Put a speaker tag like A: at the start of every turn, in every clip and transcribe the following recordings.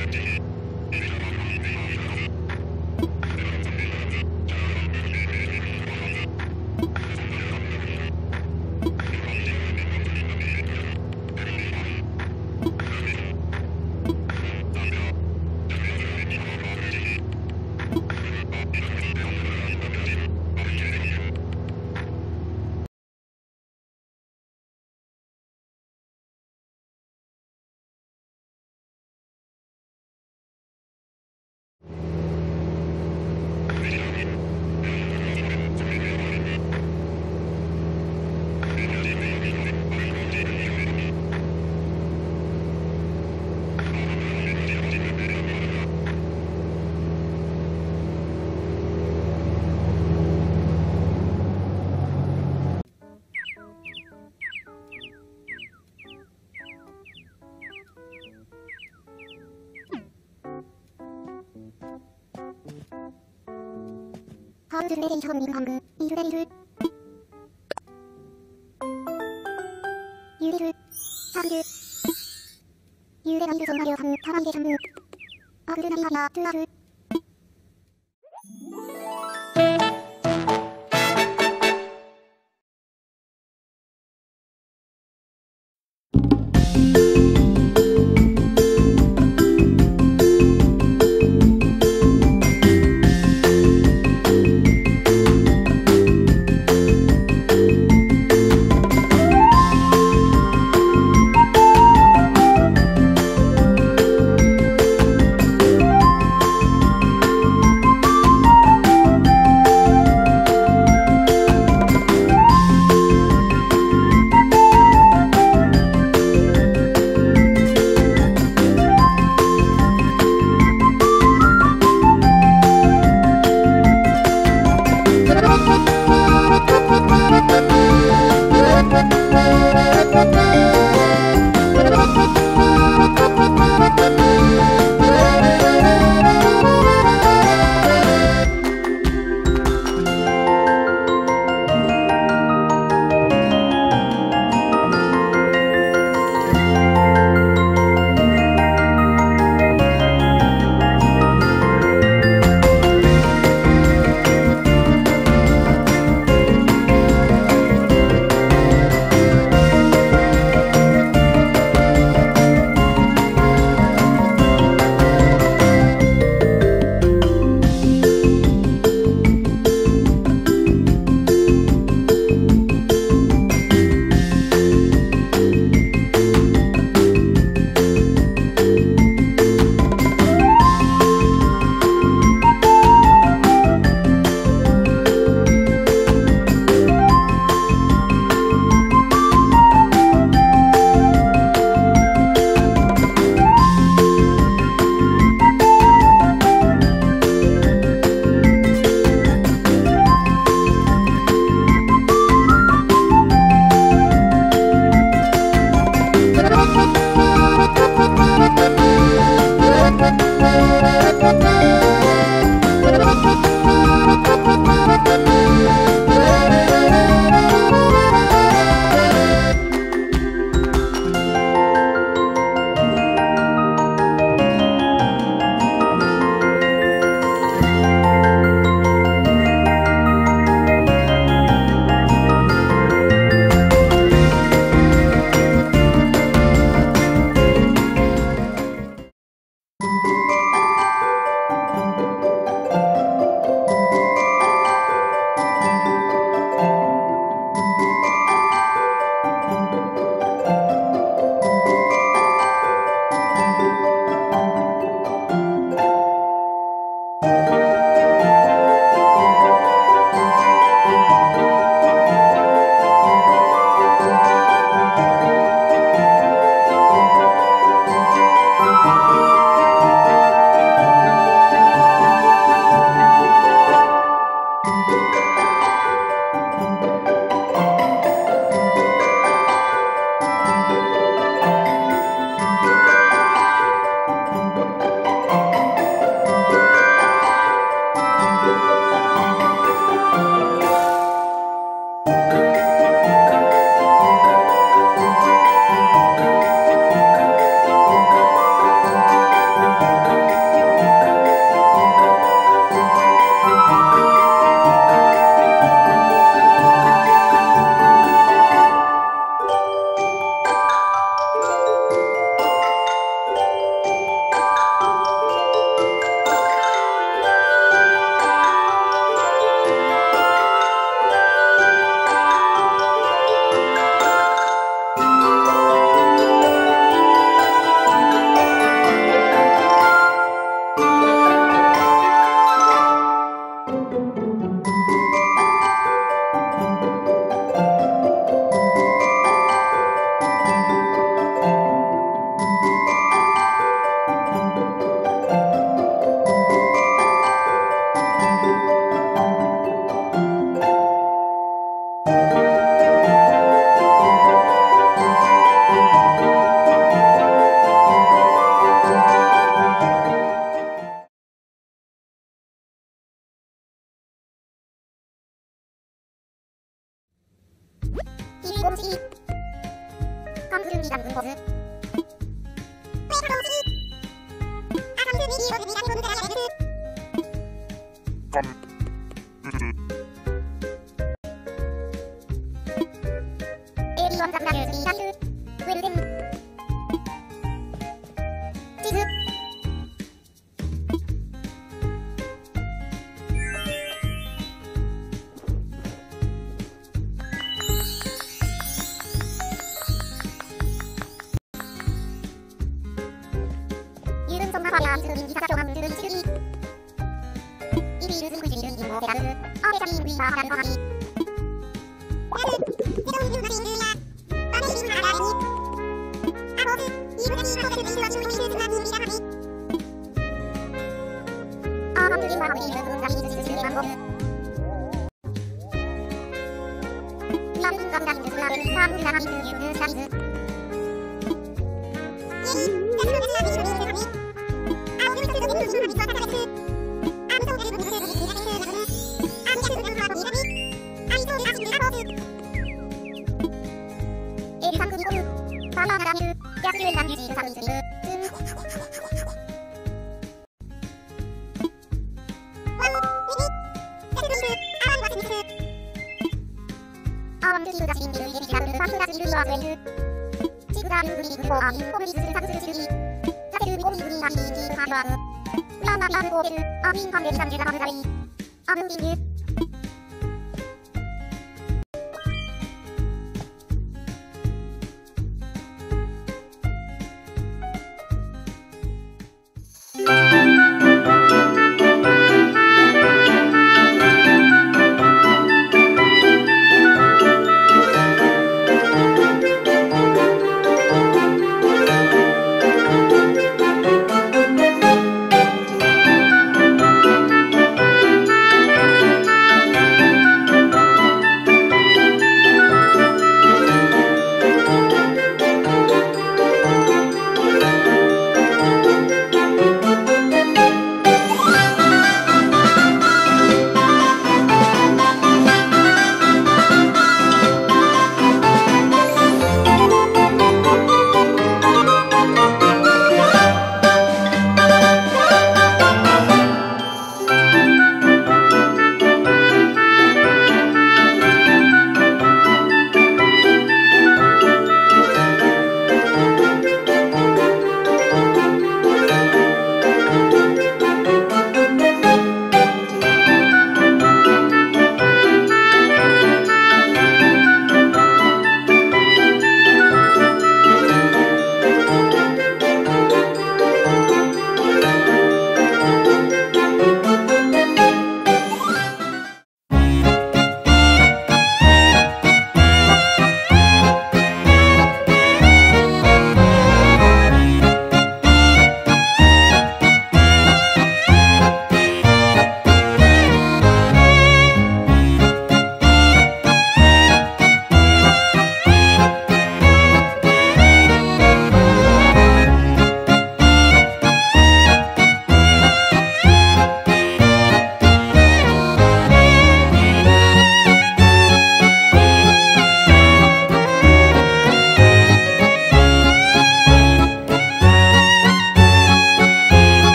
A: ハウスレディションミンハング、イルレリル。ユリル、サビル。ユレナイルソンマリオさん、タワイデションブ。アグルナリハリア、トゥアル。やつにさちょまんぬるすぎ。いびるずくじゅんぎもせらぬ。あべたみんびばはらのはみ。ンティーが死んでるイリルパスがんでグラグリアミンミズルサグルュザテルコグリーシーーハーグラマリアルゴーテルアビンハンデリサンジェラアムビンユ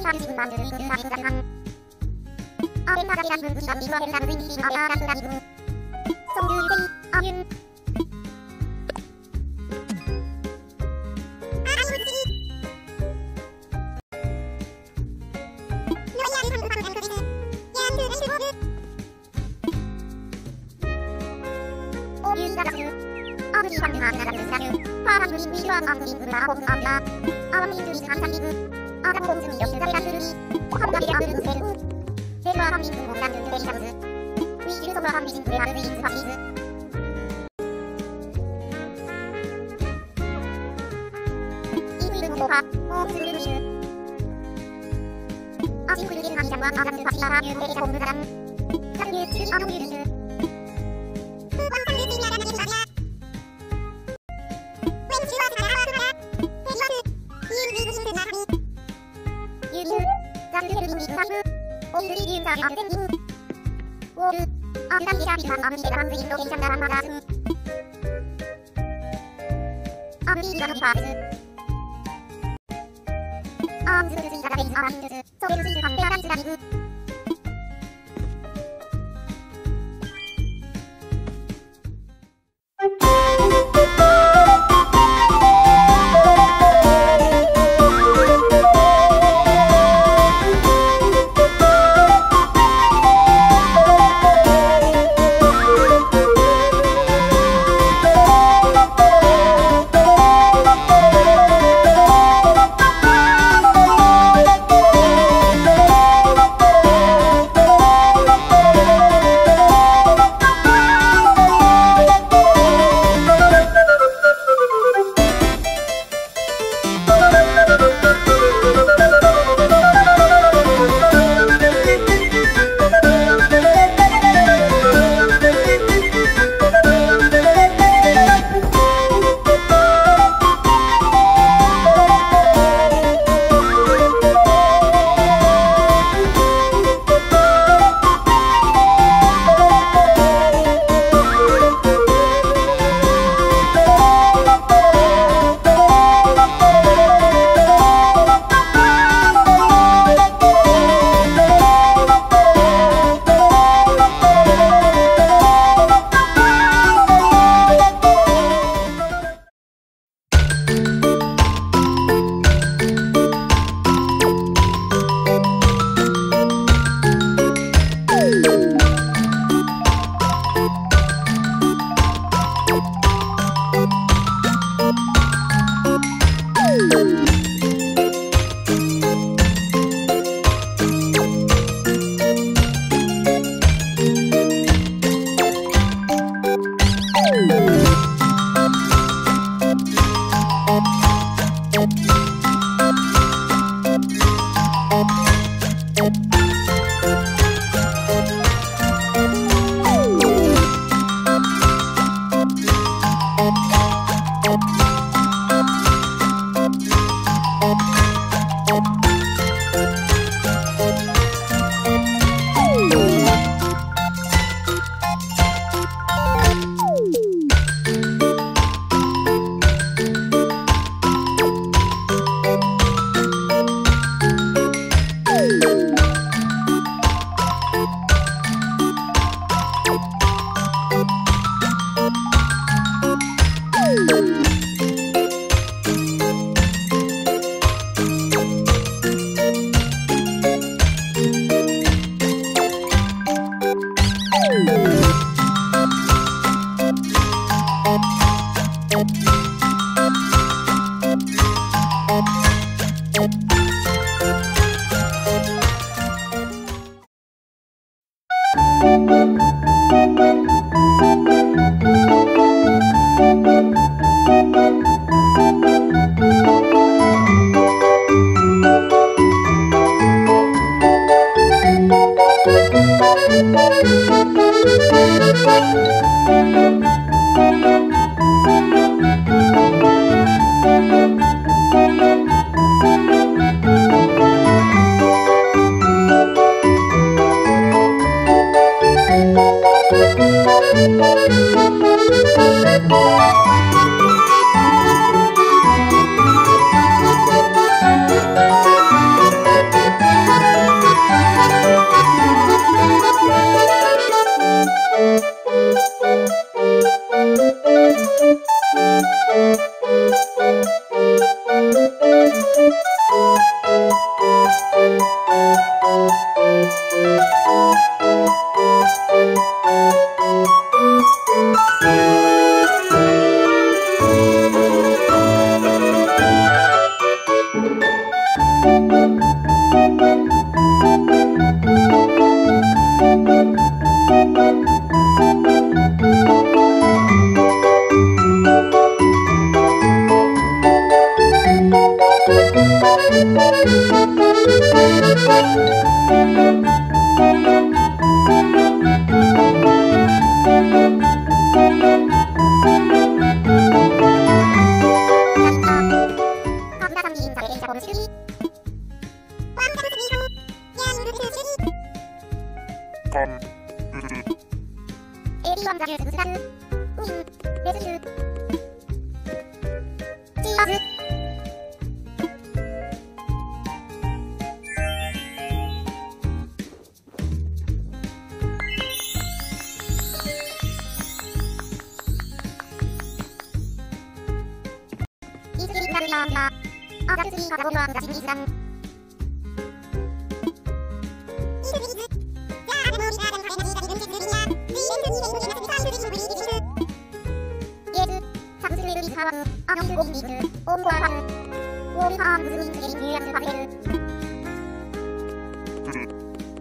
A: 아람즈 아르린다린단 무신즈 아람즈 삼인경즈 웬디리가 옴스랑 이다르즈 아스랑 감리만 이르르 서암담 지금 만드는 이그 아리그단한 아벤타자리란 분분감 이와벤다르 윈디리 아야람드란 이그 성규유세이 아윤 아무리 감는 아나라는 사유 파란눈이 위로한 아무리 그라 봄 아나 아무리 주리 감상리그 아담 봄스미 역사리란 그르니 한가리 아르르 세르 대과 한민 그 봄단 그 대리상즈 위지르 소가 한민 그의 아르르 인스 한미즈 이브이르 모하 옴스르르르 아시우르르 한장과 아담스 바시바하 유레이자 봄르 사람 사르르 지르 아무리르르 Omni, the Thank you.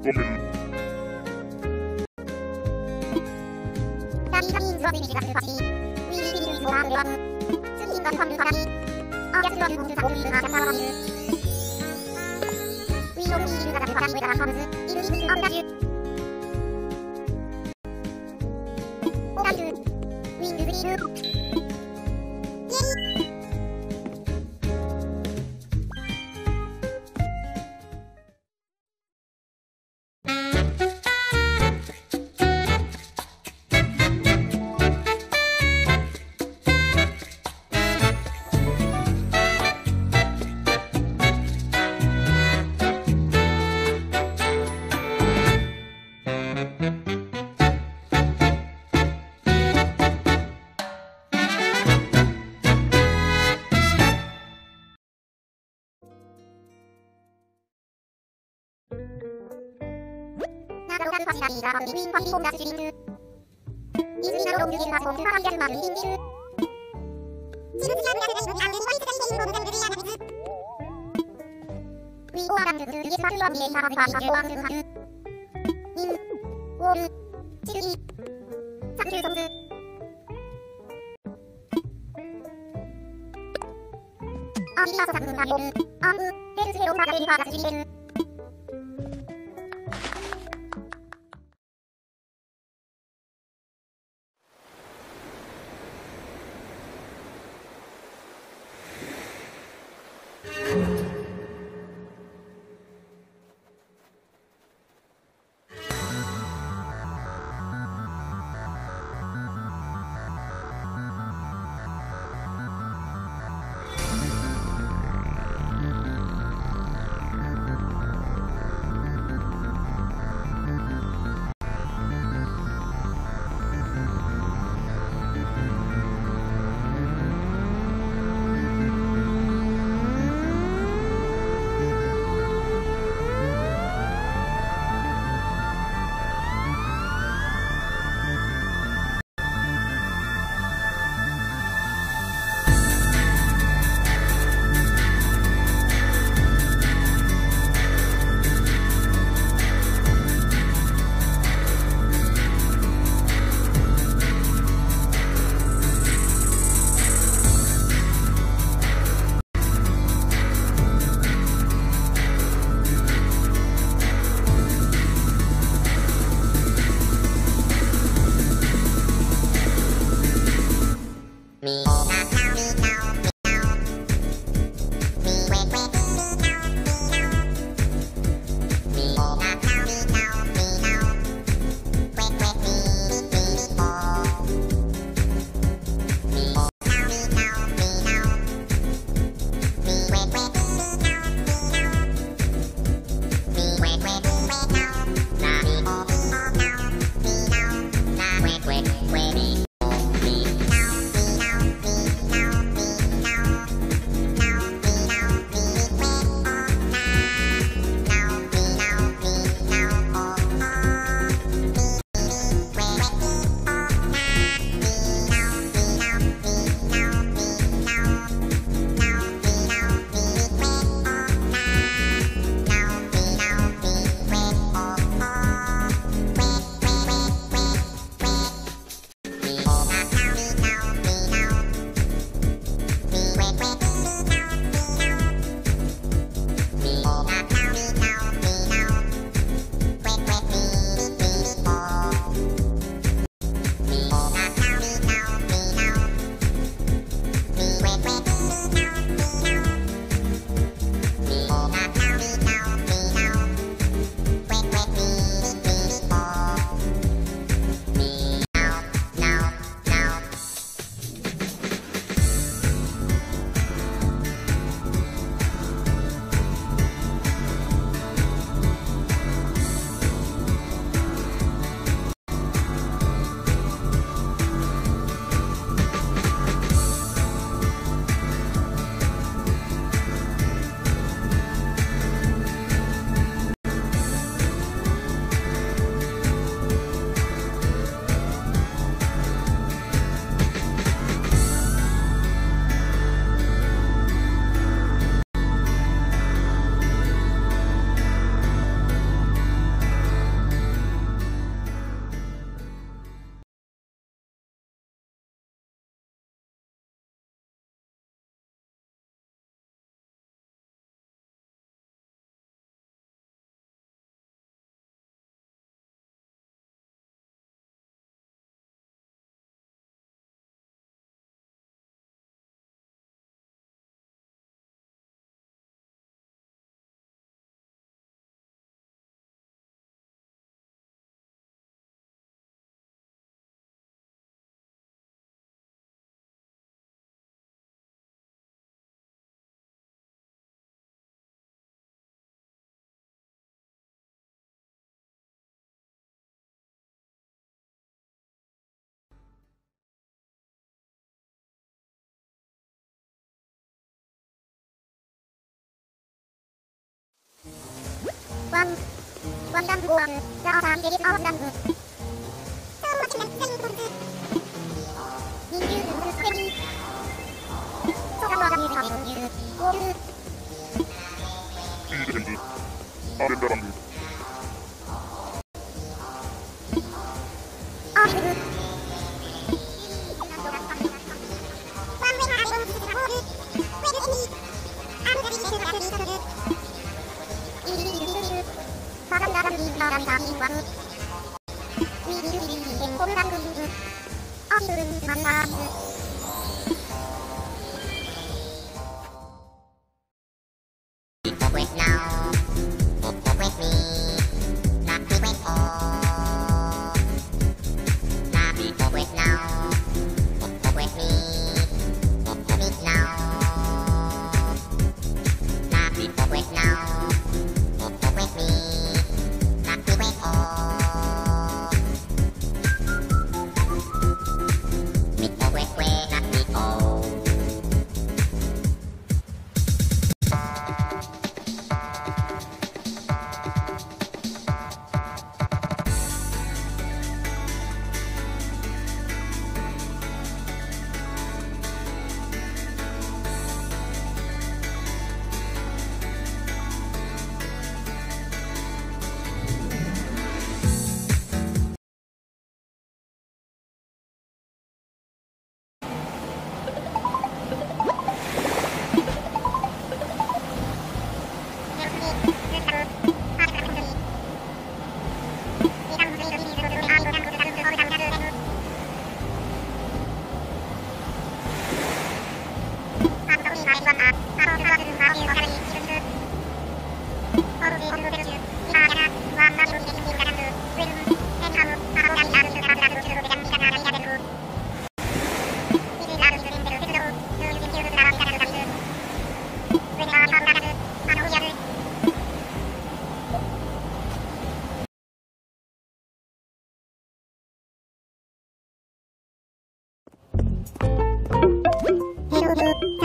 A: Woman. are living what is on the ceiling. Is we now don't give us on the higher man in you. チューズヤンガルデシムアンデシワイスレインボムダングルヤナズ。We go around to this party on the air of my joy and haru. In, all, chili, sakyu songs. アミラソさんがいる。アング、ヘルスヘロンがデリバーが知り得る。 បានបានដល់គួរដល់តាមគេអស់ដល់គួរតាមមកដល់ដល់គួរយឺយឺពេញចូលមកដល់យឺយឺគួរអត់ដល់ដល់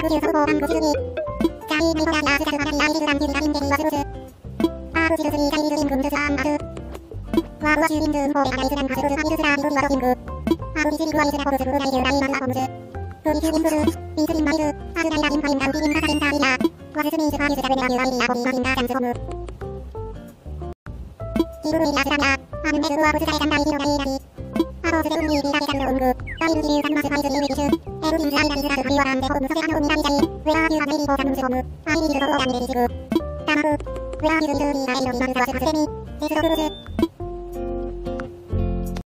B: 우주에서 오고 방구지르기 자이 미소가 야스가 그마가 야이리그람 지르람 인데리워스루스 아구지르스리 가이리그림 금두스 암마스 와우와슈인드 호베가이스람 가스루스 하이르스람 이루리워로인그 아구지지리그와이스라코르스루 라이르라이만마홈스 도리스인스루 인스린마이스 아스라이라인파인다 우디님마사인사리라 와스스미스파이스가베네라유라이리아고미마인다 잠스호무 이루리라스라나 아는데스와부스가이간다이리로라이라리 아보스의 운유이리라게감로온그 engines and modifies the issues. Engines are damaged as fuel and homes and unmanageable, where you have many problems from. I need to go and it is good. Tamaku, where you will be able to manage the system. 接続物